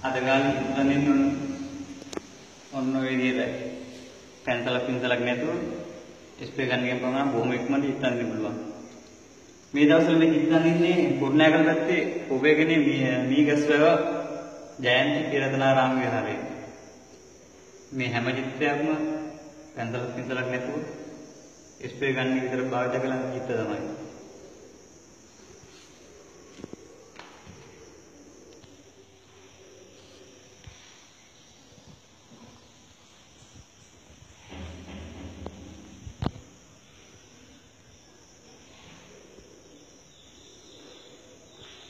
අද ගාලේ ඉස්සනින් ඔන්න ඔන්න ඔය විදිහට පැන්සලක් පින්සලක් නැතුව ස්ප්‍රේ ගන්න එකෙන් පමණ බොහොම ඉක්මනට හිටන්න පුළුවන්. මේ දවස්වල මේ හිටන් ඉන්නේ කුරුණෑගල පැත්තේ ඔබේගනේ මීගස් වැව ජයන්ති පිරදනාරාම විහාරයේ. මේ හැම චිත්‍රයක්ම පැන්සලක් පින්සලක් නැතුව ස්ප්‍රේ ගන්න විතර භාවිත කළ චිත්‍ර තමයි.